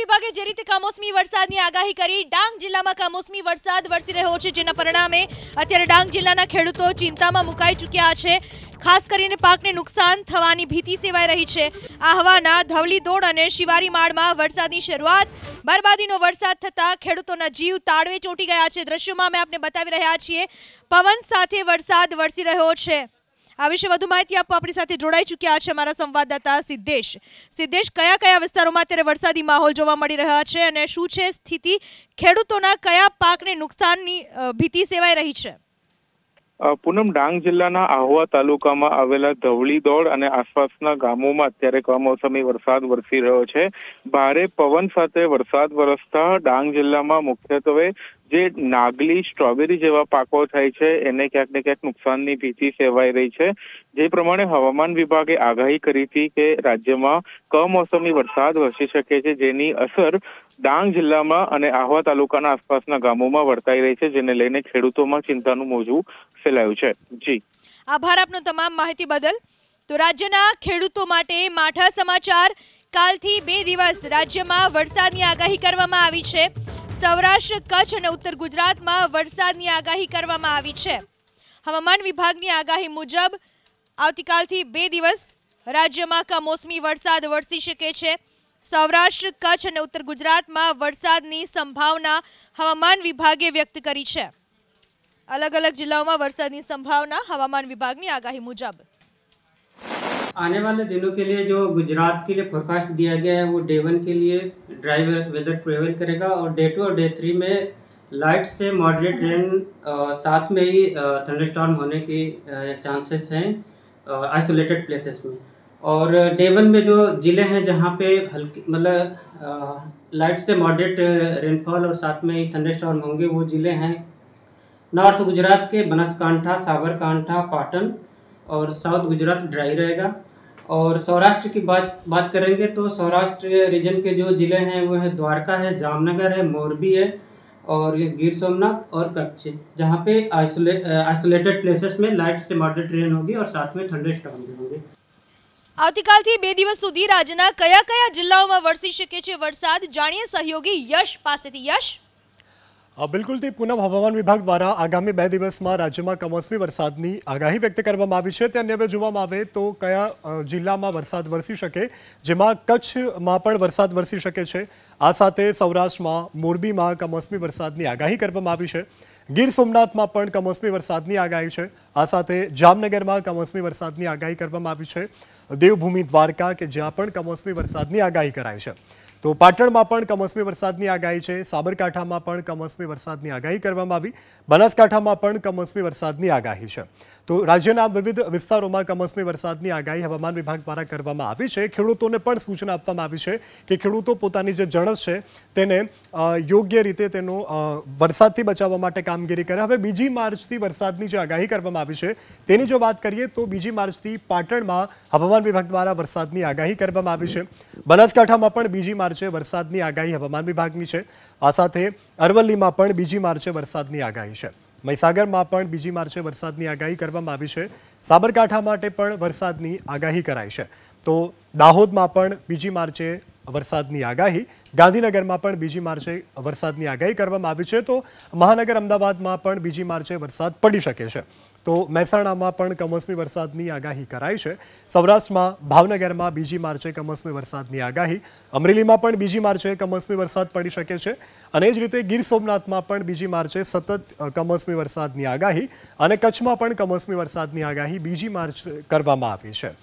વિભાગે જે રીતે કમોસમી વરસાદની આગાહી કરી ડાંગ જિલ્લામાં કમોસમી વરસાદ વરસી રહ્યો છે જેના પરિણામે અત્યારે ડાંગ જિલ્લાના ખેડૂતો ચિંતામાં મુકાઈ ચૂક્યા છે ખાસ કરીને પાકને નુકસાન થવાની ભીતિ સેવાઈ રહી છે આહવાના ધવલી દોડ અને શિવારી માડમાં વરસાદની શરૂઆત બરબાદીનો વરસાદ થતા ખેડૂતોના જીવ તાળવે ચોટી ગયા છે દ્રશ્યમાં મેં આપને બતાવઈ રહ્યા છીએ પવન સાથે વરસાદ વરસી રહ્યો છે આ વિશે વધુ માહિતી આપવા આપણી સાથે જોડાઈ ચૂક્યા છે અમારા સંવાદદાતા સિદ્ધેશ સિદ્ધેશ કયા કયા વિસ્તારોમાં અત્યારે વરસાદી માહોલ જોવા મળી રહ્યા છે અને શું છે સ્થિતિ ખેડૂતોના કયા પાકને નુકસાનની ભીતિ સેવાઈ રહી છે પૂનમ ડાંગ જિલ્લાના આહવા તાલુકામાં આવેલા ધવળી દોડ અને આસપાસના ગામોમાં અત્યારે કમોસમી વરસાદ વરસી રહ્યો છે ભારે પવન સાથે વરસાદ વરસતા ડાંગ જિલ્લામાં મુખ્યત્વે જે નાગલી સ્ટ્રોબેરી જેવા પાકો થાય છે એને ક્યાંક ને ક્યાંક નુકસાનની ભીતિ સેવાઈ રહી છે જે પ્રમાણે હવામાન વિભાગે આગાહી કરી હતી કે રાજ્યમાં કમોસમી વરસાદ વરસી શકે છે જેની અસર ડાંગ જિલ્લામાં અને આહવા તાલુકાના આસપાસના ગામોમાં વર્તાઈ રહી છે જેને લઈને ખેડૂતોમાં ચિંતાનું મોજું ફેલાયું છે જી આભાર આપનો તમામ માહિતી બદલ તો રાજ્યના ખેડૂતો માટે માઠા સમાચાર કાલથી બે દિવસ રાજ્યમાં વરસાદની આગાહી કરવામાં આવી છે સૌરાષ્ટ્ર કચ્છ અને ઉત્તર ગુજરાતમાં વરસાદની આગાહી કરવામાં આવી છે હવામાન વિભાગની આગાહી મુજબ આવતીકાલથી બે દિવસ રાજ્યમાં કમોસમી વરસાદ વરસી શકે છે सौराष्ट्र कच्छ उत्तर गुजरात में वरसाद संभावना हवामान विभागे व्यक्त करी है अलग अलग जिलों में वरसाद संभावना हवामान विभाग की आगाही मुजब आने वाले दिनों के लिए जो गुजरात के लिए फोरकास्ट दिया गया है वो डे वन के लिए ड्राई वेदर प्रेवेल करेगा और डे टू और डे थ्री में लाइट से मॉडरेट रेन साथ में ही थंडरस्टॉर्म होने की चांसेस हैं आइसोलेटेड प्लेसेस में और डेवन में जो ज़िले हैं जहाँ पे हल्की मतलब लाइट से मॉडरेट रेनफॉल और साथ में थंडर स्टॉर्म होंगे वो ज़िले हैं नॉर्थ गुजरात के बनासकांठा साबरकांठा पाटन और साउथ गुजरात ड्राई रहेगा और सौराष्ट्र की बात बात करेंगे तो सौराष्ट्र रीजन के जो ज़िले हैं वो है द्वारका है जामनगर है मोरबी है और गिर सोमनाथ और कच्छ जहाँ पे आइसोलेटेड प्लेसेस में लाइट से मॉडरेट रेन होगी और साथ में ठंडे स्टॉर्म भी होंगे આવતીકાલથી બે દિવસ સુધી રાજ્યના કયા કયા જિલ્લાઓમાં વરસી શકે છે વરસાદ જાણીએ સહયોગી યશ પાસેથી યશ બિલકુલથી પુનઃ હવામાન વિભાગ દ્વારા આગામી બે દિવસમાં રાજ્યમાં કમોસમી વરસાદની આગાહી વ્યક્ત કરવામાં આવી છે તેને હવે જોવામાં આવે તો કયા જિલ્લામાં વરસાદ વરસી શકે જેમાં કચ્છમાં પણ વરસાદ વરસી શકે છે આ સાથે સૌરાષ્ટ્રમાં મોરબીમાં કમોસમી વરસાદની આગાહી કરવામાં આવી છે ગીર સોમનાથમાં પણ કમોસમી વરસાદની આગાહી છે આ સાથે જામનગરમાં કમોસમી વરસાદની આગાહી કરવામાં આવી છે દેવભૂમિ દ્વારકા કે જ્યાં પણ કમોસમી વરસાદની આગાહી કરાઈ છે તો પાટણમાં પણ કમસ્મી વરસાદની આગાહી છે સાબરકાઠામાં પણ કમસ્મી વરસાદની આગાહી કરવામાં આવી બનાસકાંઠામાં પણ કમસ્મી વરસાદની આગાહી છે તો રાજ્યના વિવિધ વિસ્તારોમાં કમસ્મી વરસાદની આગાહી હવામાન વિભાગ દ્વારા કરવામાં આવી છે ખેડૂતોને પણ સૂચના આપવામાં આવી છે કે ખેડૂતો પોતાની જે જળ છે તેને યોગ્ય રીતે તેનો વરસાદથી બચાવવા માટે કામગીરી કરે હવે બીજી માર્ચથી વરસાદની જે આગાહી કરવામાં આવી છે તેની જો વાત કરીએ તો બીજી માર્ચથી પાટણમાં હવામાન વિભાગ દ્વારા વરસાદની આગાહી કરવામાં આવી છે બનાસકાંઠામાં પણ બીજી છે વરસાદની આગાહી હવમાન વિભાગની છે આ સાથે અરવલ્લીમાં પણ બીજી марચે વરસાદની આગાહી છે મૈસાગરમાં પણ બીજી марચે વરસાદની આગાહી કરવામાં આવી છે સાબરકાઠા માટે પણ વરસાદની આગાહી કરાઈ છે તો દાહોદમાં પણ બીજી марચે વરસાદની આગાહી ગાંધીનગરમાં પણ બીજી марચે વરસાદની આગાહી કરવામાં આવી છે તો મહાનગર અમદાવાદમાં પણ બીજી марચે વરસાદ પડી શકે છે તો મહેસાણામાં પણ કમોસમી વરસાદની આગાહી કરાઈ છે સૌરાષ્ટ્રમાં ભાવનગરમાં બીજી માર્ચે કમોસમી વરસાદની આગાહી અમરેલીમાં પણ બીજી માર્ચે કમોસમી વરસાદ પડી શકે છે અને જ રીતે ગીર સોમનાથમાં પણ બીજી માર્ચે સતત કમોસમી વરસાદની આગાહી અને કચ્છમાં પણ કમોસમી વરસાદની આગાહી બીજી માર્ચ કરવામાં આવી છે